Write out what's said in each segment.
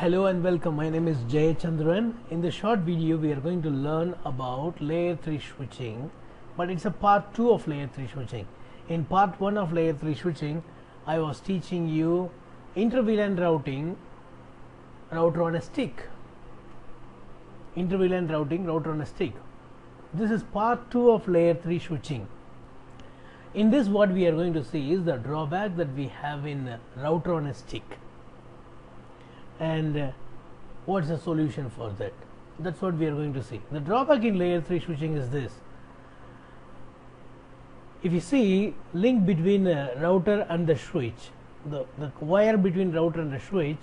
Hello and welcome. My name is Jay Chandran. In this short video, we are going to learn about layer 3 switching, but it's a part 2 of layer 3 switching. In part 1 of layer 3 switching, I was teaching you inter-VLAN routing, router on a stick. Inter-VLAN routing, router on a stick. This is part 2 of layer 3 switching. In this, what we are going to see is the drawback that we have in router on a stick and uh, what's the solution for that? That's what we are going to see. The drawback in layer 3 switching is this. If you see link between router and the switch the, the wire between router and the switch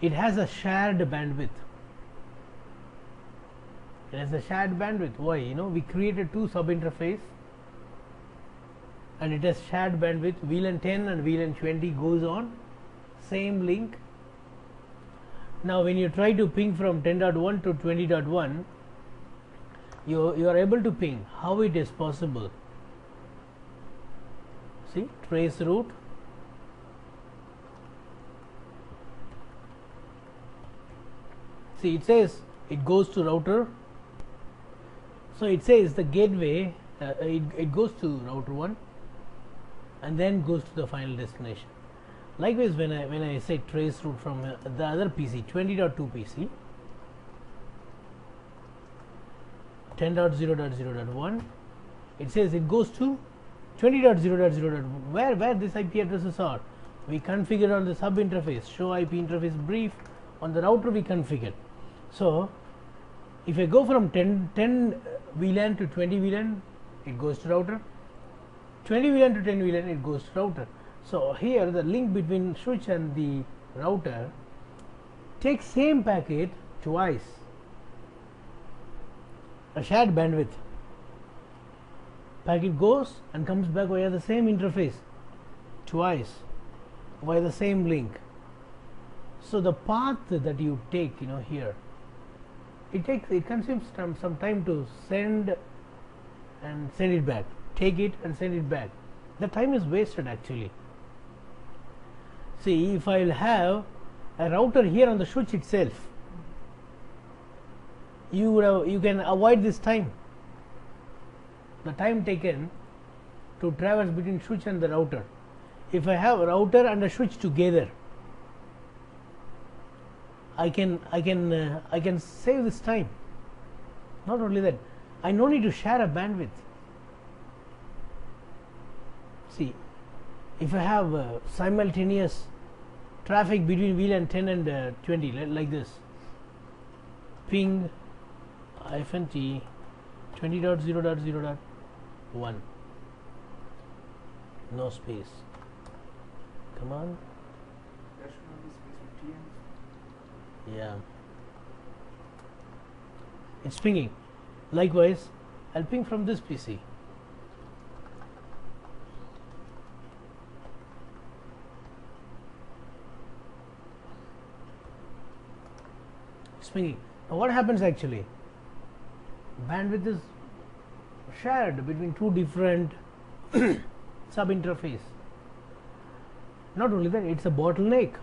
it has a shared bandwidth. It has a shared bandwidth. Why? You know we created two sub interface and it has shared bandwidth. VLAN 10 and VLAN 20 goes on same link now when you try to ping from 10.1 to 20.1 you, you are able to ping how it is possible. See trace route. See it says it goes to router. So it says the gateway uh, it, it goes to router 1 and then goes to the final destination likewise when I when I say trace route from uh, the other PC 20.2 PC 10.0.0.1 it says it goes to 20.0.0.1 where where this IP addresses are we configure on the sub interface show IP interface brief on the router we configure. So if I go from 10 10 VLAN to 20 VLAN it goes to router. 20 VLAN to 10 VLAN it goes to router so here the link between switch and the router takes same packet twice. A shared bandwidth. Packet goes and comes back via the same interface twice via the same link. So the path that you take you know here it takes it consumes some, some time to send and send it back. Take it and send it back. The time is wasted actually see if I will have a router here on the switch itself you would have, you can avoid this time. The time taken to traverse between switch and the router. If I have a router and a switch together I can I can uh, I can save this time. Not only that I no need to share a bandwidth. See if I have uh, simultaneous traffic between VLAN 10 and uh, 20 like, like this. Ping hyphen t 20.0.0.1 no space. Come on. Yeah. It's pinging. Likewise I'll ping from this PC swinging. Now, what happens actually? Bandwidth is shared between two different sub interface. Not only that, it's a bottleneck.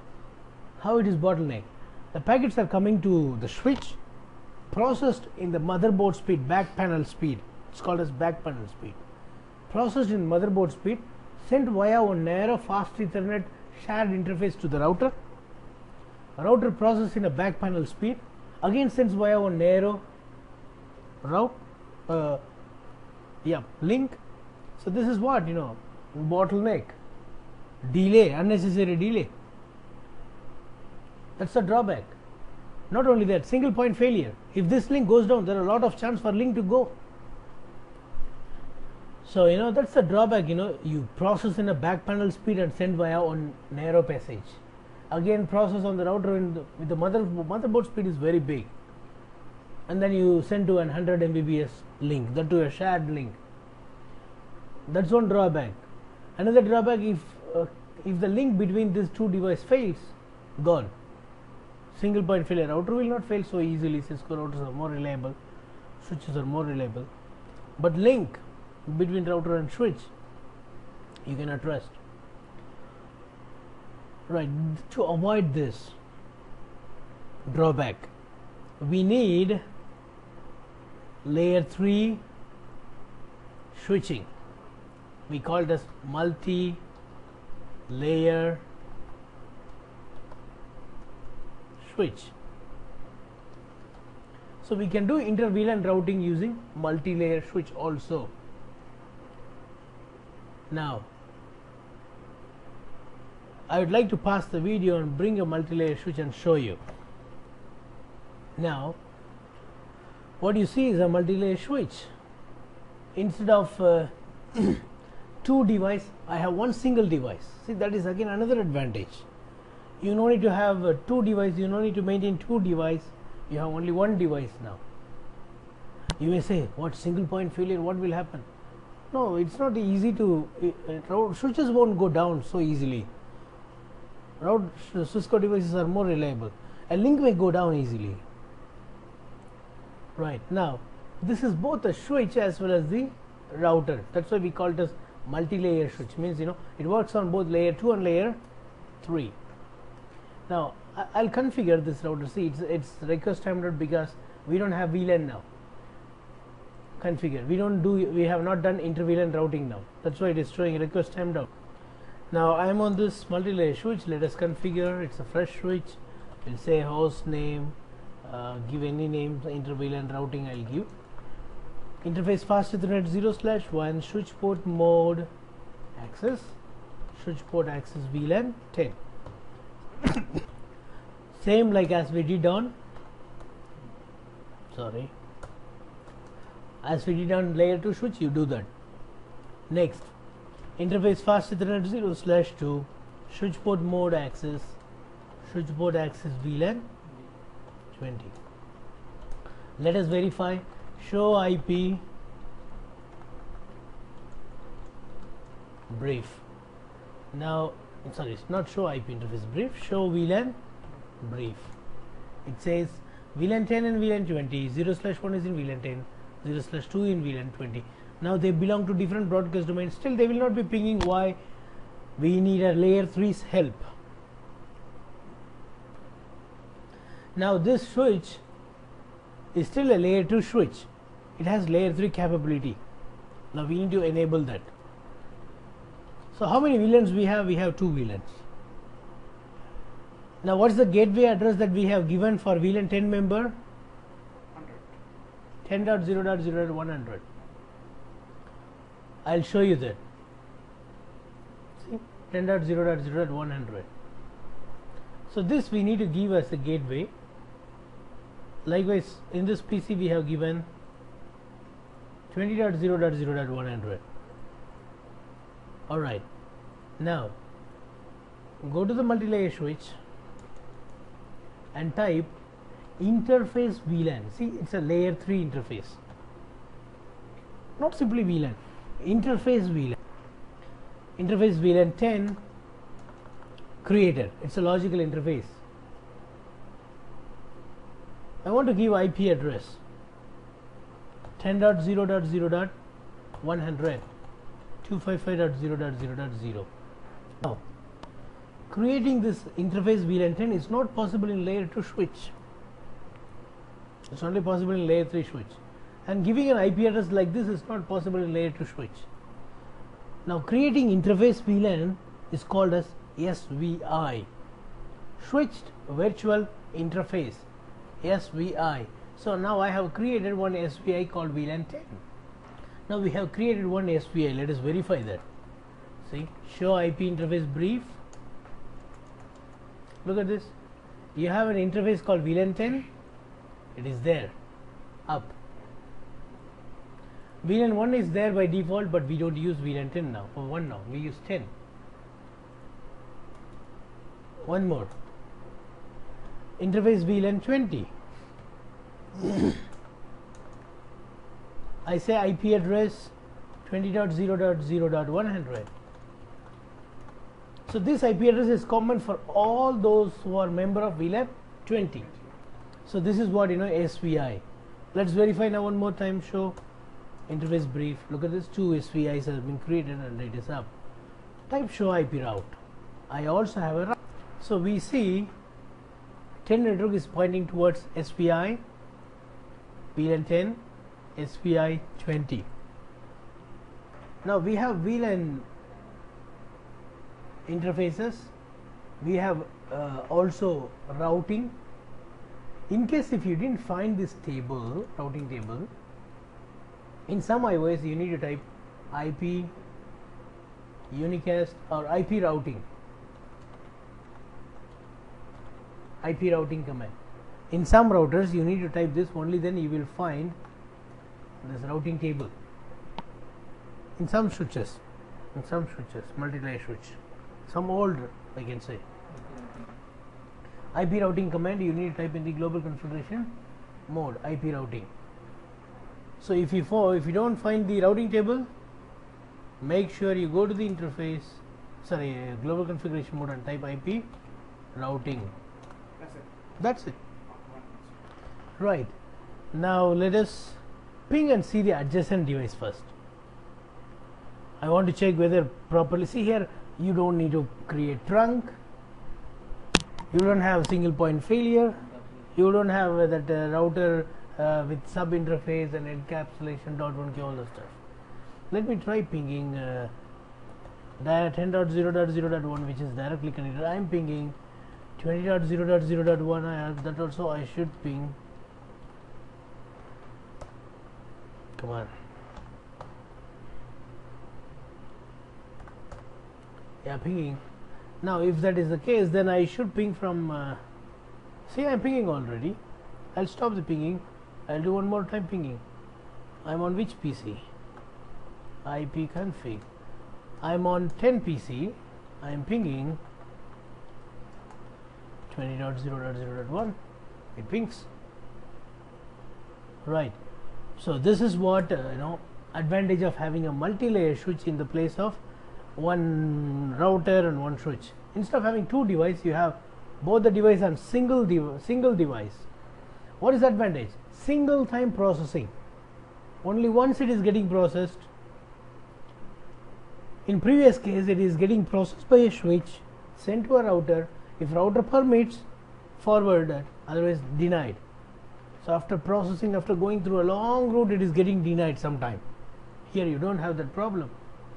How it is bottleneck? The packets are coming to the switch, processed in the motherboard speed, back panel speed. It's called as back panel speed. Processed in motherboard speed, sent via a narrow fast Ethernet shared interface to the router. Router processed in a back panel speed again sends via one narrow route uh, yeah link. So this is what you know bottleneck delay unnecessary delay. That's the drawback. Not only that single point failure. If this link goes down there are a lot of chance for link to go. So you know that's the drawback you know you process in a back panel speed and send via on narrow passage again process on the router the, with the mother motherboard speed is very big. And then you send to an 100 mbps link. That to a shared link. That's one drawback. Another drawback if uh, if the link between these two devices fails gone. Single point failure. Router will not fail so easily cisco routers are more reliable switches are more reliable. But link between router and switch you cannot trust right to avoid this drawback we need layer 3 switching. We call this multi layer switch. So we can do inter VLAN routing using multi-layer switch also. Now I would like to pass the video and bring a multi-layer switch and show you. Now what you see is a multi-layer switch. Instead of uh, two device I have one single device. See that is again another advantage. You no need to have uh, two device you no need to maintain two device. You have only one device now. You may say what single point failure? What will happen? No it's not easy to uh, switches won't go down so easily route Cisco devices are more reliable. A link may go down easily. Right now this is both a switch as well as the router. That's why we call it as multi-layer switch means you know it works on both layer 2 and layer 3 now I'll configure this router. See it's, it's request timed because we don't have VLAN now. Configure. We don't do we have not done inter VLAN routing now. That's why it is showing request timed out now I am on this multi-layer switch. Let us configure. It's a fresh switch. We'll say host name uh, give any name inter VLAN routing I'll give. Interface fast ethernet 0 slash 1 switch port mode access switch port access VLAN 10 same like as we did on sorry as we did on layer 2 switch you do that. Next interface fast ethernet 0 slash 2 switch port mode access switch port access VLAN 20 let us verify. Show IP brief. Now sorry it's not show IP interface. Brief. Show VLAN brief. It says VLAN 10 and VLAN 20 0 slash 1 is in VLAN 10 0 slash 2 in VLAN 20 now they belong to different broadcast domains. Still they will not be pinging why we need a layer 3's help. Now this switch is still a layer 2 switch. It has layer 3 capability. Now we need to enable that. So how many VLANs we have? We have two VLANs now what is the gateway address that we have given for VLAN 10 member? 10.0.0.100 I'll show you that see 10.0.0.100 so this we need to give as a gateway. Likewise in this PC we have given 20.0.0.100 alright. Now go to the multi-layer switch and type interface VLAN see it's a layer 3 interface. Not simply VLAN interface VLAN interface VLAN 10 created. It's a logical interface. I want to give IP address 10.0.0.100 255.0.0.0 now creating this interface VLAN 10 is not possible in layer 2 switch. It's only possible in layer 3 switch and giving an IP address like this is not possible in layer 2 switch. Now creating interface VLAN is called as SVI switched virtual interface SVI so now I have created one SVI called VLAN 10 now we have created one SVI let us verify that. See show IP interface brief. Look at this. You have an interface called VLAN 10 it is there. Up VLAN 1 is there by default but we don't use VLAN 10 now. For 1 now we use 10 one more. Interface VLAN 20 I say IP address 20.0.0.100 so this IP address is common for all those who are member of VLAN 20 so this is what you know SVI let's verify now one more time show interface brief look at this two SVIs have been created and it is up. Type show IP route. I also have a route. So we see 10 network is pointing towards SVI VLAN 10 SVI 20 now we have VLAN interfaces. We have uh, also routing. In case if you didn't find this table routing table in some IOS you need to type IP unicast or IP routing. IP routing command. In some routers you need to type this only then you will find this routing table. In some switches in some switches multi-layer switch some old I can say. IP routing command you need to type in the global configuration mode IP routing so if you for if you don't find the routing table make sure you go to the interface sorry uh, global configuration mode and type IP routing. That's it. that's it. Right. Now let us ping and see the adjacent device first. I want to check whether properly see here you don't need to create trunk. You don't have single point failure. You don't have uh, that uh, router uh, with sub interface and encapsulation dot one k all the stuff. Let me try pinging uh, that 10.0.0.1 which is directly connected. I am pinging 20.0.0.1 I have that also I should ping. Come on. Yeah pinging. Now if that is the case then I should ping from uh, see I'm pinging already. I'll stop the pinging I'll do one more time pinging. I'm on which PC IP config. I'm on 10 PC I'm pinging 20.0.0.1 it pings. Right. So this is what uh, you know advantage of having a multi-layer switch in the place of one router and one switch. Instead of having two devices you have both the device on single dev- single device. What is the advantage single time processing. Only once it is getting processed. In previous case it is getting processed by a switch sent to a router. If router permits forwarded otherwise denied. So after processing after going through a long route it is getting denied sometime. Here you don't have that problem.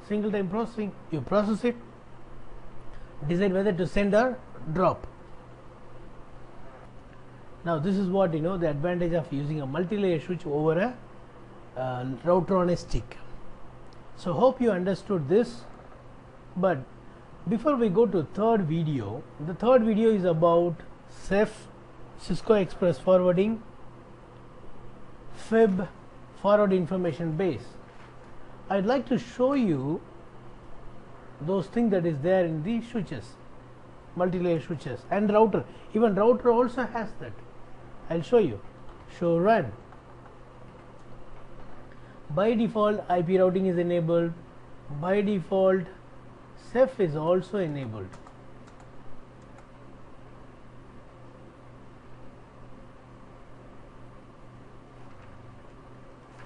Single time processing you process it decide whether to send or drop now this is what you know the advantage of using a multi-layer switch over a uh, router on a stick. So hope you understood this. But before we go to third video the third video is about CEF cisco express forwarding fib forward information base. I'd like to show you those things that is there in the switches multi-layer switches and router. Even router also has that i'll show you. Show run. By default IP routing is enabled. By default CEF is also enabled.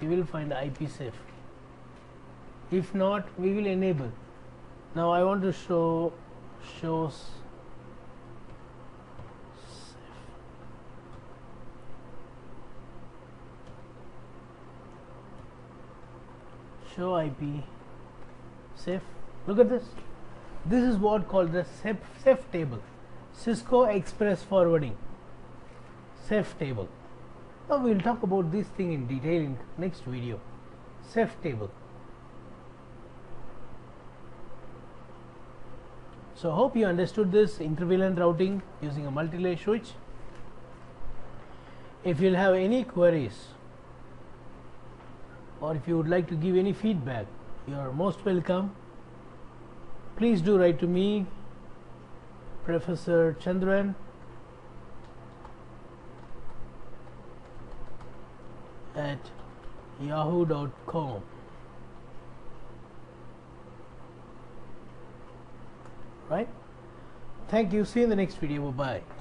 You will find IP CEF. If not we will enable. Now I want to show shows CEF. Show IP CEF. Look at this. This is what called the CEF, CEF table. Cisco Express Forwarding. CEF table. Now we will talk about this thing in detail in next video. CEF table. So hope you understood this interVLAN routing using a multi-layer switch. If you'll have any queries or if you would like to give any feedback, you are most welcome. Please do write to me, Professor Chandran at yahoo.com. Right? Thank you. See you in the next video. Bye bye.